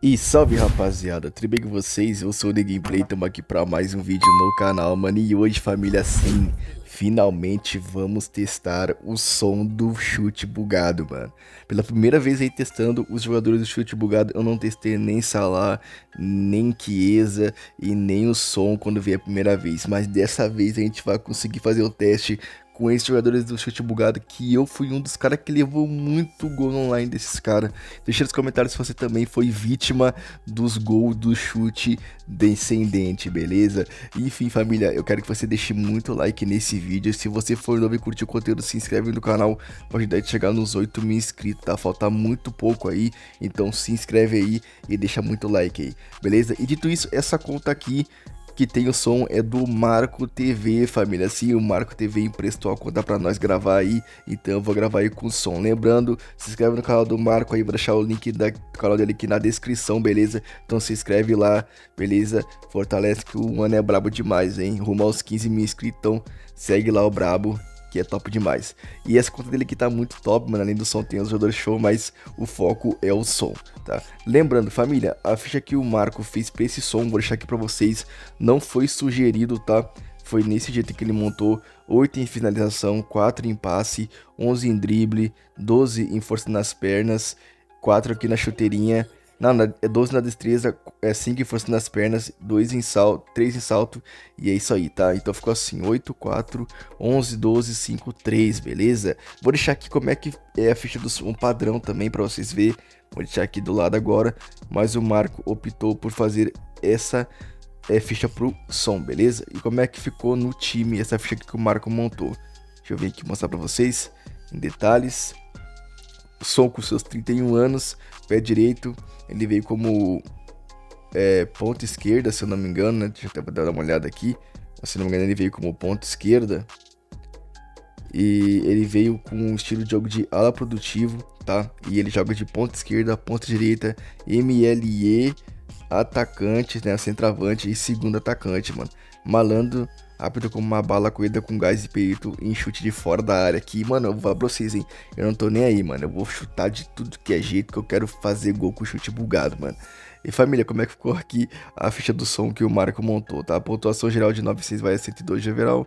E salve rapaziada, tudo bem com vocês? Eu sou o The Gameplay, estamos aqui para mais um vídeo no canal, mano. E hoje família, sim, finalmente vamos testar o som do chute bugado, mano. Pela primeira vez aí testando os jogadores do chute bugado, eu não testei nem Salah, nem Chiesa e nem o som quando veio a primeira vez. Mas dessa vez a gente vai conseguir fazer o teste com esses jogadores do chute bugado, que eu fui um dos caras que levou muito gol online desses caras. Deixa nos comentários se você também foi vítima dos gols do chute descendente, beleza? Enfim, família, eu quero que você deixe muito like nesse vídeo. Se você for novo e curtiu o conteúdo, se inscreve no canal para ajudar a chegar nos 8 mil inscritos, tá? Falta muito pouco aí, então se inscreve aí e deixa muito like aí, beleza? E dito isso, essa conta aqui que tem o som é do Marco TV, família. Sim, o Marco TV emprestou a conta para nós gravar aí, então eu vou gravar aí com som. Lembrando, se inscreve no canal do Marco aí, vou deixar o link do canal dele aqui na descrição, beleza? Então se inscreve lá, beleza? Fortalece que o mano é brabo demais, hein? Rumo aos 15 mil inscritos, então segue lá o brabo que é top demais. E essa conta dele aqui tá muito top, mano. Além do som, tem os jogadores show, mas o foco é o som, tá? Lembrando, família, a ficha que o Marco fez pra esse som, vou deixar aqui pra vocês, não foi sugerido, tá? Foi nesse jeito que ele montou 8 em finalização, 4 em passe, 11 em drible, 12 em força nas pernas, 4 aqui na chuteirinha não, é 12 na destreza, é 5 em força nas pernas, 2 em salto, 3 em salto, e é isso aí, tá? Então ficou assim, 8, 4, 11, 12, 5, 3, beleza? Vou deixar aqui como é que é a ficha do um padrão também para vocês verem. Vou deixar aqui do lado agora, mas o Marco optou por fazer essa é, ficha pro som, beleza? E como é que ficou no time essa ficha que o Marco montou? Deixa eu ver aqui mostrar para vocês em detalhes. O som com seus 31 anos, pé direito, ele veio como é, ponta esquerda, se eu não me engano, né? Deixa eu até dar uma olhada aqui. Se não me engano, ele veio como ponta esquerda. E ele veio com um estilo de jogo de ala produtivo, tá? E ele joga de ponta esquerda, ponta direita, MLE, atacante, né? Centroavante e segundo atacante, mano. Malandro rápido como uma bala corrida com gás e perito em chute de fora da área. Que, mano, eu vou falar pra vocês, hein? Eu não tô nem aí, mano. Eu vou chutar de tudo que é jeito que eu quero fazer gol com chute bugado, mano. E família, como é que ficou aqui a ficha do som que o Marco montou, tá? A pontuação geral de 900 vai a 102 de overall.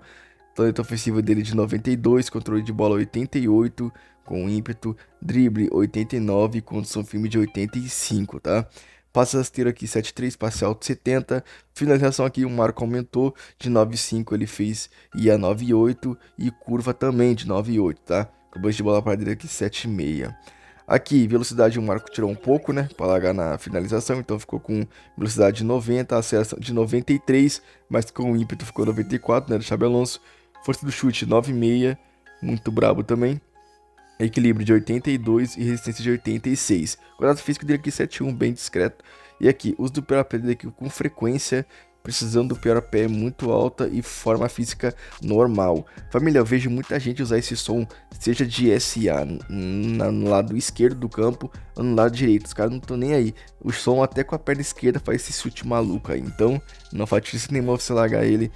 Talento ofensivo dele de 92, controle de bola 88, com ímpeto, drible 89, condição firme de 85, tá? Passe rasteiro aqui 7.3, passe alto 70. Finalização aqui, o marco aumentou de 9.5, ele fez ia 9.8 e curva também de 9.8, tá? Cobrança de bola para dele aqui 7.6. Aqui, velocidade o marco tirou um pouco, né? Para largar na finalização, então ficou com velocidade de 90, aceleração de 93, mas com ímpeto ficou 94, né? Do Xabi Alonso. Força do chute 9.6, muito brabo também equilíbrio de 82 e resistência de 86. Cuidado físico dele aqui 71, bem discreto. E aqui, uso do pior pé dele aqui com frequência, precisando do pior pé muito alta e forma física normal. Família, eu vejo muita gente usar esse som, seja de SA no lado esquerdo do campo ou no lado direito. Os caras não estão nem aí. O som até com a perna esquerda faz esse chute maluco aí. Então, não faz difícil nenhuma você largar ele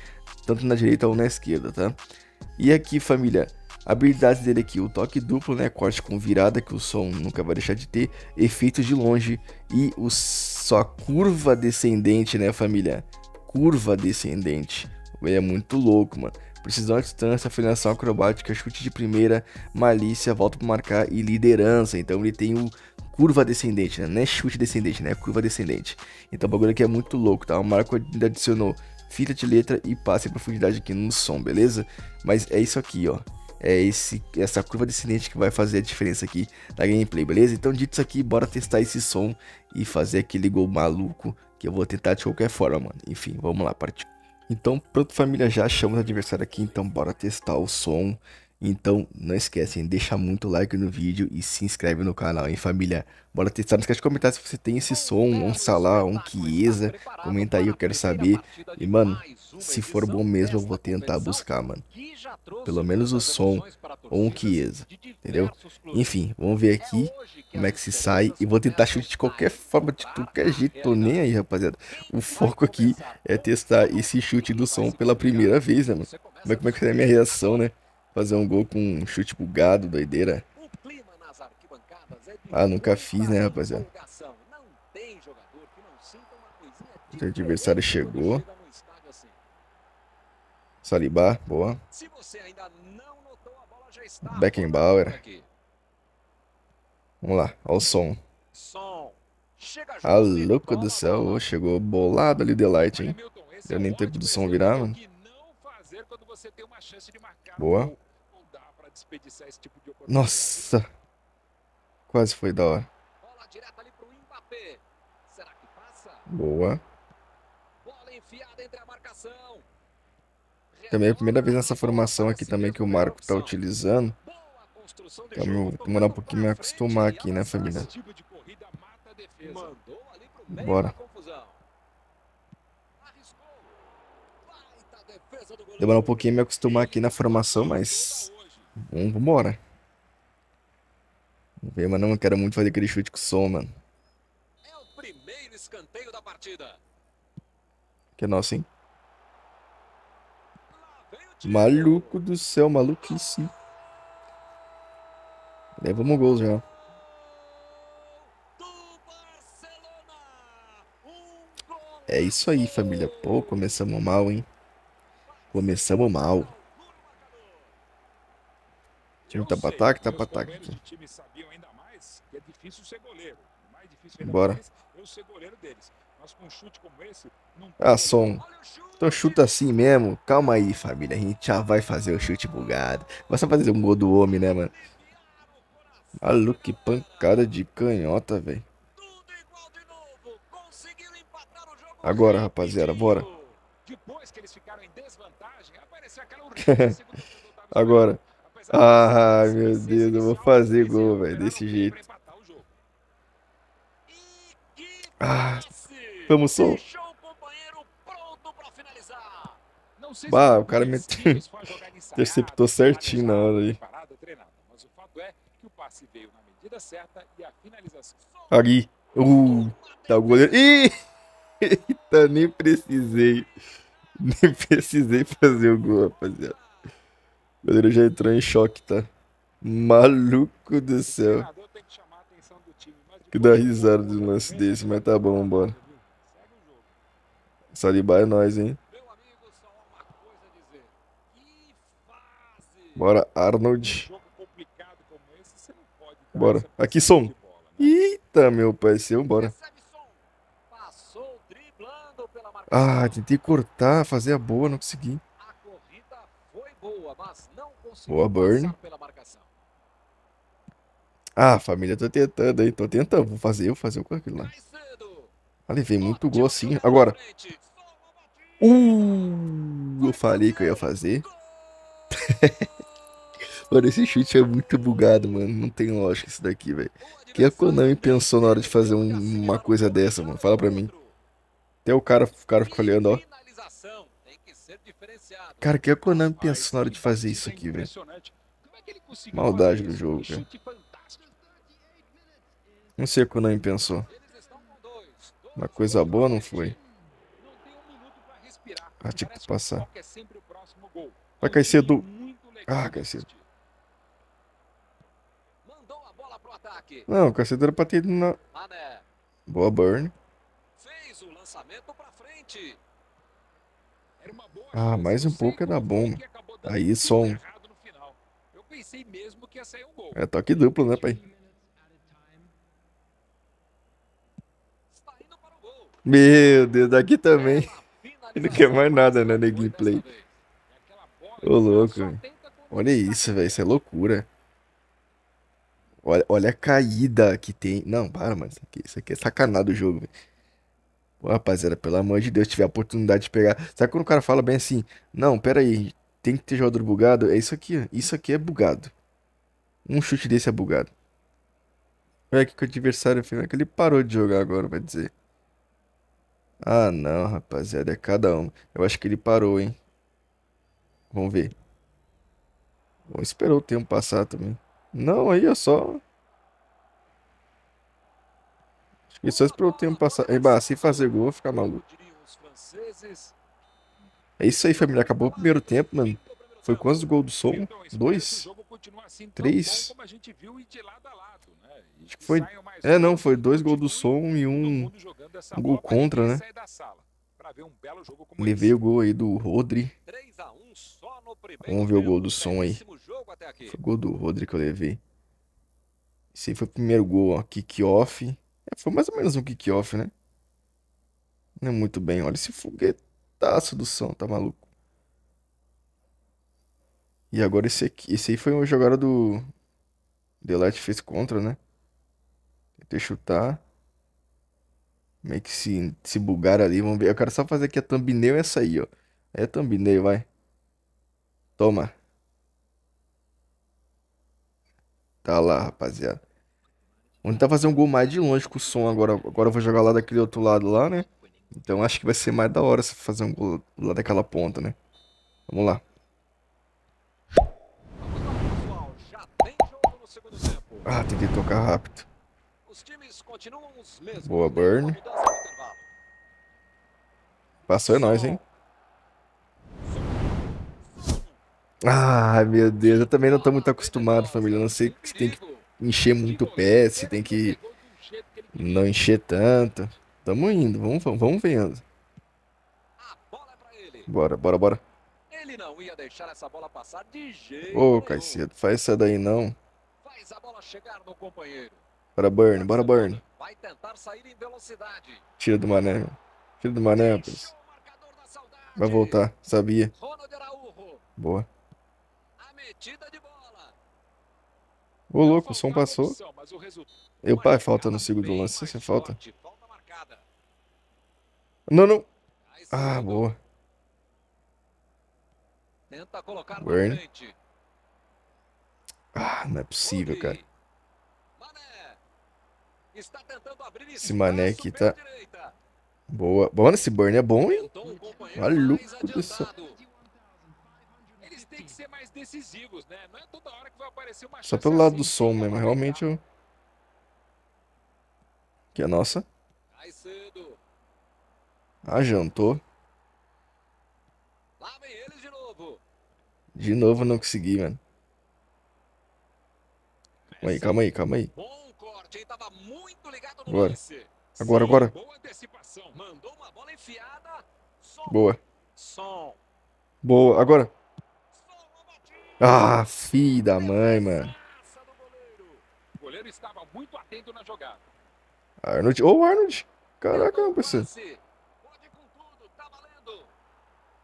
tanto na direita ou na esquerda, tá? E aqui, família, Habilidades dele aqui, o toque duplo, né? Corte com virada, que o som nunca vai deixar de ter. Efeitos de longe e o, só curva descendente, né, família? Curva descendente. Ele é muito louco, mano. Precisão à distância, afinação acrobática, chute de primeira, malícia, volta para marcar e liderança. Então ele tem o curva descendente, né? Não é chute descendente, né? É curva descendente. Então o bagulho aqui é muito louco, tá? O Marco adicionou fita de letra e passe em profundidade aqui no som, beleza? Mas é isso aqui, ó é esse, essa curva descendente que vai fazer a diferença aqui na gameplay, beleza? Então, dito isso aqui, bora testar esse som e fazer aquele gol maluco que eu vou tentar de qualquer forma, mano. Enfim, vamos lá, partiu. Então, pronto, família, já achamos o adversário aqui, então bora testar o som. Então, não esquecem, deixa muito like no vídeo e se inscreve no canal, hein, família? Bora testar, não esquece de comentar se você tem esse som, um Salah, um Chiesa, comenta aí, eu quero saber. E, mano, se for bom mesmo, eu vou tentar buscar, mano. Pelo menos o som ou um Chiesa, entendeu? Enfim, vamos ver aqui como é que se sai. E vou tentar chute de qualquer forma, de qualquer jeito, tô nem aí, rapaziada. O foco aqui é testar esse chute do som pela primeira vez, né, mano? Como é, como é que é a minha reação, né? Fazer um gol com um chute bugado, doideira. Ah, nunca fiz, né, rapaziada? O adversário chegou. Saliba, boa. Beckenbauer. Vamos lá, olha o som. Ah, louco do céu, oh, chegou bolado ali o Delight, hein? Deu nem tempo do som virar, mano. Boa. Nossa. Quase foi da hora. Boa. Também é a primeira vez nessa formação aqui também que o Marco tá utilizando. Então, demorar um pouquinho me acostumar aqui, né, família? Bora. Demorar um pouquinho me acostumar aqui na formação, mas... Vamos embora. Vamos ver, mas não quero muito fazer aquele chute com som, mano. É o primeiro escanteio da partida. Que é nosso, hein? Maluco do céu, maluquice. Levamos gols já. É isso aí, família. Pô, começamos mal, hein? Começamos mal. O time tá pra ataque, tá pra ataque aqui. Bora. Ah, som. Então chuta assim mesmo. Calma aí, família. A gente já vai fazer o chute bugado. Vai só fazer um gol do homem, né, mano? Maluco, que pancada de canhota, velho. Agora, rapaziada, bora. Agora. Ah, meu Deus, eu vou fazer gol, velho, desse jeito. Ah, vamos, som. Bah, o cara me interceptou certinho na hora aí. Ali. Uh, tá o goleiro. Ih! Eita, nem precisei. Nem precisei fazer o gol, rapaziada. O goleiro já entrou em choque, tá? Maluco do céu. Que dá risada de um lance desse, mas tá bom, bora. Saliba é nóis, hein? Bora, Arnold. Bora. Aqui, som. Eita, meu parceiro, bora. Ah, tentei cortar, fazer a boa, não consegui. Boa, burn. Ah, família, tô tentando aí, tô tentando. Vou fazer, vou fazer com aquilo lá. Ali vem muito gol assim. Agora. Uh, eu falei que eu ia fazer. mano, esse chute é muito bugado, mano. Não tem lógica isso daqui, velho. Que a Konami pensou na hora de fazer um, uma coisa dessa, mano? Fala pra mim. Até o cara, o cara fica olhando, ó. Cara, que a Konami pensou na hora de fazer isso aqui, velho? Maldade do jogo, cara. Não sei o que a Konami pensou. Uma coisa boa não foi. Ah, tinha que passar. Vai cair cedo. Ah, cai cedo. Não, o Caicedo era pra ter ido na... Boa burn. Ah, mais um pouco da bom. Aí, som. É toque duplo, né, pai? Meu Deus, daqui também. Ele não quer mais nada, né, no gameplay. Ô, louco. Olha isso, velho. Isso é loucura. Olha, olha a caída que tem. Não, para, mano. Isso aqui, isso aqui é sacanagem do jogo, velho. Rapaziada, pelo amor de Deus, tiver a oportunidade de pegar. Sabe quando o cara fala bem assim? Não, pera aí, tem que ter jogador bugado? É isso aqui. Isso aqui é bugado. Um chute desse é bugado. Olha aqui que o adversário final que ele parou de jogar agora, vai dizer. Ah, não, rapaziada, é cada um. Eu acho que ele parou, hein. Vamos ver. Bom, esperou o tempo passar também. Não, aí é só. Que só esperou o tempo passar. Eba, se fazer gol, ficar maluco. É isso aí, família. Acabou o primeiro tempo, mano. Foi quantos gols do som? Dois? Três? Acho que foi. É, não, foi dois gols do som e um. Um gol contra, né? Levei o gol aí do Rodri. Vamos ver o gol do som aí. Foi o gol do Rodri que eu levei. Esse aí foi o primeiro gol, ó. Kick-off. É, foi mais ou menos um kick-off, né? Não é muito bem. Olha esse foguetaço do som, tá maluco? E agora esse aqui. Esse aí foi uma jogada do. Delete fez contra, né? Tentei chutar. Meio que se, se bugar ali. Vamos ver. Eu quero só fazer aqui a thumbnail essa aí, ó. É thumbnail, vai. Toma. Tá lá, rapaziada. Vamos tentar fazer um gol mais de longe com o som agora. Agora eu vou jogar lá daquele outro lado lá, né? Então acho que vai ser mais da hora se fazer um gol lá daquela ponta, né? Vamos lá. Ah, tentei tocar rápido. Boa, Burn. Passou é nóis, hein? Ai, meu Deus, eu também não tô muito acostumado, família. Eu não sei se tem que encher muito o pé, se tem que não encher tanto. Tamo indo, vamos, vamos vendo. Bora, bora, bora. Ele não ia deixar essa bola passar de jeito Ô, Caicedo, faz essa daí não. Faz a bola chegar no companheiro. Bora, Burn, bora, Burn. Vai tentar sair em velocidade. Tira do mané. Tira do mané, rapaz. Vai voltar, sabia. Boa. Ô, louco, o som passou. Eu, pai, falta no segundo lance. Você falta. Não, não. Ah, boa. Burn. Ah, não é possível, cara. Esse mané aqui tá... Boa. Bom, esse burn é bom, hein? Maluco do céu. Só pelo lado do som mesmo, realmente eu... Que é nossa. Ah, jantou. De novo não consegui, mano. Calma aí, calma aí, calma aí. Bora. Agora, agora. Boa. Boa, agora. Ah, filho da mãe, mano. Arnold. Ô, oh, Arnold. Caraca, meu parceiro.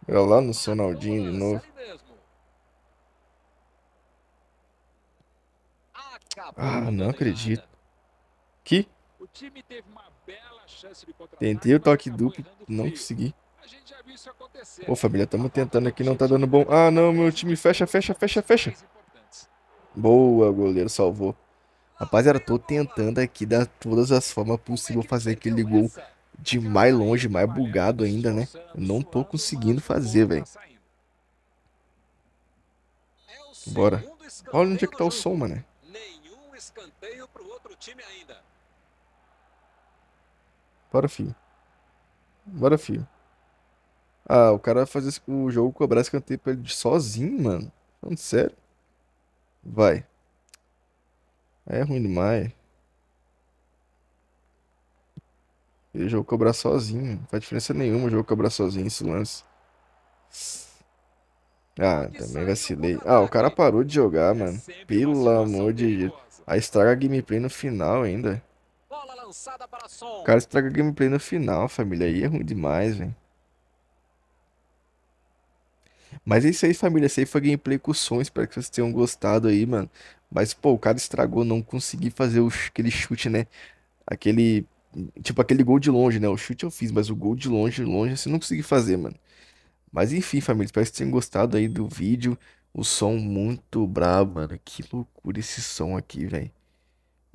Olha lá no Sonaldinho de novo. Ah, não acredito. Que? Tentei o toque duplo, não consegui. Ô família, estamos tentando aqui, não tá dando bom. Ah não, meu time fecha, fecha, fecha, fecha. Boa, goleiro, salvou. Rapaziada, tô tentando aqui dar todas as formas possíveis fazer aquele gol de mais longe, mais bugado ainda, né? não tô conseguindo fazer, velho. Bora. Olha onde é que tá o som, mano. Bora, filho. Bora, filho. Ah, o cara vai fazer o jogo cobrar escanteio pra ele sozinho, mano. Falando sério. Vai. É ruim demais. Ele jogo cobrar sozinho. Não faz diferença nenhuma o jogo cobrar sozinho esse lance. Ah, também vacilei. Ah, o cara parou de jogar, mano. Pelo amor de Deus. Aí estraga a gameplay no final ainda. O cara estraga a gameplay no final, família. Aí é ruim demais, velho. Mas é isso aí, família. Esse aí foi gameplay com som. Espero que vocês tenham gostado aí, mano. Mas, pô, o cara estragou. Não consegui fazer aquele chute, né? Aquele... Tipo, aquele gol de longe, né? O chute eu fiz, mas o gol de longe, longe, assim, não consegui fazer, mano. Mas enfim, família. Espero que vocês tenham gostado aí do vídeo. O som muito brabo, mano. Que loucura esse som aqui, velho.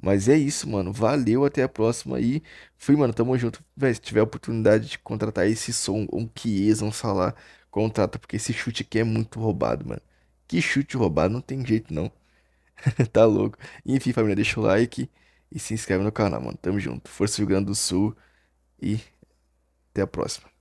Mas é isso, mano. Valeu, até a próxima aí. Fui, mano, tamo junto. Véi, se tiver oportunidade de contratar esse som, um Chiesa, um falar, contrata, porque esse chute aqui é muito roubado, mano. Que chute roubado, não tem jeito não. tá louco. Enfim, família, deixa o like e se inscreve no canal, mano. Tamo junto. Força Rio Grande do Sul e até a próxima.